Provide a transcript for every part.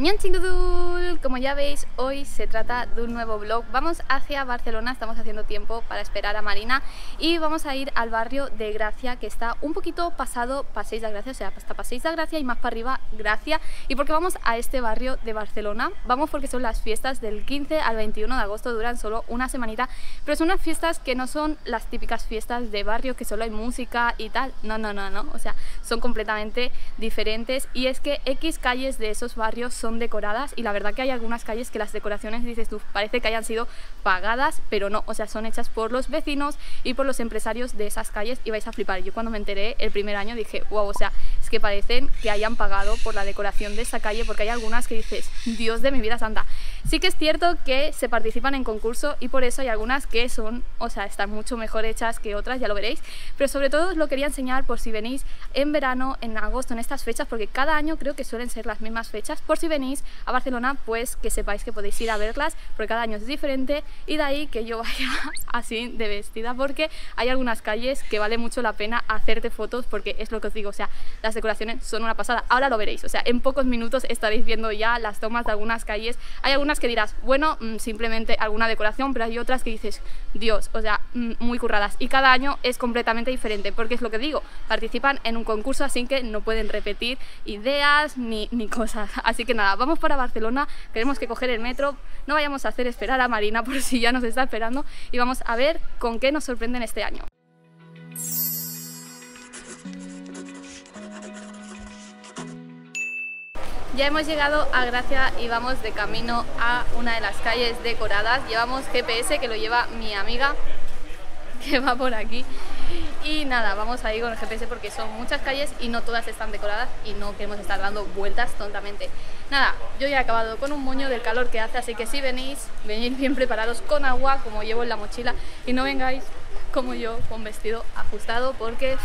Añón chingudul, como ya veis hoy se trata de un nuevo vlog. Vamos hacia Barcelona, estamos haciendo tiempo para esperar a Marina Y vamos a ir al barrio de Gracia que está un poquito pasado Paséis de Gracia, o sea hasta Paséis de Gracia y más para arriba Gracia. ¿Y por qué vamos a este barrio de Barcelona? Vamos porque son las fiestas del 15 al 21 de agosto, duran solo una semanita Pero son unas fiestas que no son las típicas fiestas de barrio que solo hay música y tal. No, no, no, no, o sea son completamente diferentes. Y es que X calles de esos barrios son decoradas y la verdad que hay algunas calles que las decoraciones, dices tú, parece que hayan sido pagadas, pero no, o sea, son hechas por los vecinos y por los empresarios de esas calles y vais a flipar. Yo cuando me enteré el primer año dije, wow, o sea, es que parecen que hayan pagado por la decoración de esa calle porque hay algunas que dices, Dios de mi vida santa. Sí que es cierto que se participan en concurso y por eso hay algunas que son, o sea, están mucho mejor hechas que otras, ya lo veréis, pero sobre todo os lo quería enseñar por si venís en verano, en agosto, en estas fechas, porque cada año creo que suelen ser las mismas fechas, por si venís a Barcelona, pues que sepáis que podéis ir a verlas, porque cada año es diferente y de ahí que yo vaya así de vestida, porque hay algunas calles que vale mucho la pena hacerte fotos, porque es lo que os digo, o sea, las decoraciones son una pasada, ahora lo veréis, o sea, en pocos minutos estaréis viendo ya las tomas de algunas calles, hay algunas que dirás, bueno, mm, simplemente alguna decoración, pero hay otras que dices, Dios, o sea, mm, muy curradas, y cada año es completamente diferente, porque es lo que digo, participan en un concurso, así que no pueden repetir ideas ni, ni cosas, así que nada, vamos para Barcelona, tenemos que coger el metro, no vayamos a hacer esperar a Marina por si ya nos está esperando y vamos a ver con qué nos sorprenden este año. Ya hemos llegado a Gracia y vamos de camino a una de las calles decoradas. Llevamos GPS que lo lleva mi amiga que va por aquí y nada, vamos a ir con el GPS porque son muchas calles y no todas están decoradas y no queremos estar dando vueltas tontamente. Nada, yo ya he acabado con un moño del calor que hace, así que si venís, venid bien preparados con agua, como llevo en la mochila, y no vengáis como yo con vestido ajustado porque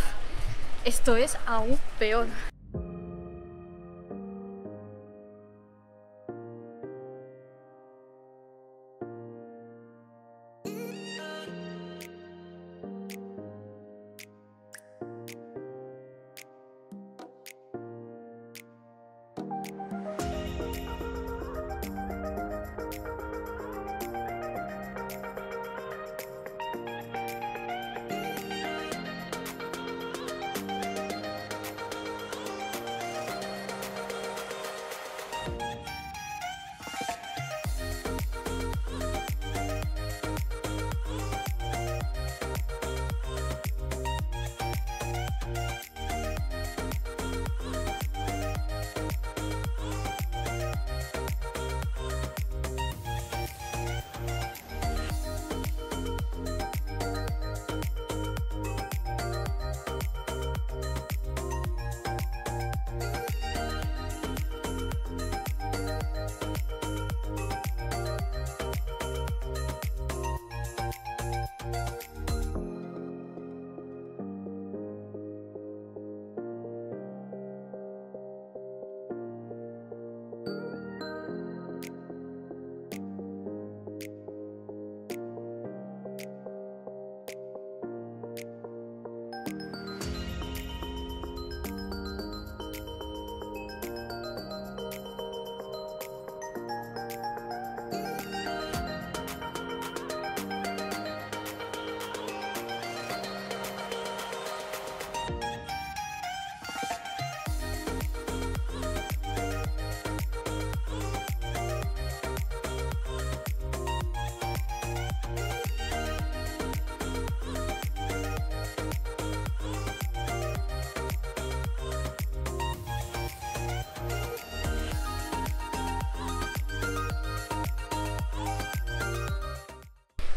esto es aún peor.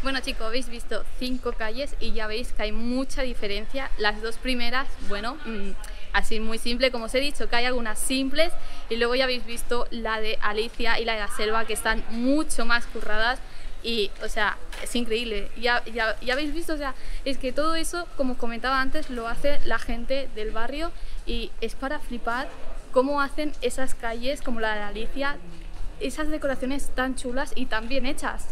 Bueno chicos, habéis visto cinco calles y ya veis que hay mucha diferencia. Las dos primeras, bueno, mm, así muy simple, como os he dicho, que hay algunas simples y luego ya habéis visto la de Alicia y la de la Selva que están mucho más curradas y, o sea, es increíble. Ya, ya, ya habéis visto, o sea, es que todo eso, como comentaba antes, lo hace la gente del barrio y es para flipar cómo hacen esas calles como la de Alicia, esas decoraciones tan chulas y tan bien hechas.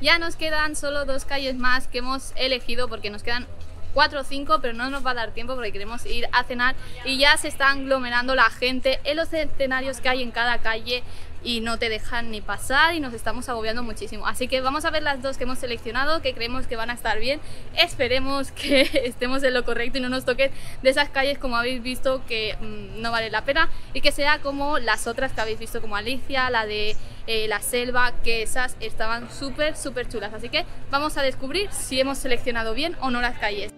Ya nos quedan solo dos calles más que hemos elegido porque nos quedan 4 o 5, pero no nos va a dar tiempo porque queremos ir a cenar y ya se está aglomerando la gente en los escenarios que hay en cada calle y no te dejan ni pasar y nos estamos agobiando muchísimo. Así que vamos a ver las dos que hemos seleccionado, que creemos que van a estar bien. Esperemos que estemos en lo correcto y no nos toquen de esas calles como habéis visto que mmm, no vale la pena y que sea como las otras que habéis visto como Alicia, la de eh, la selva, que esas estaban súper, súper chulas. Así que vamos a descubrir si hemos seleccionado bien o no las calles.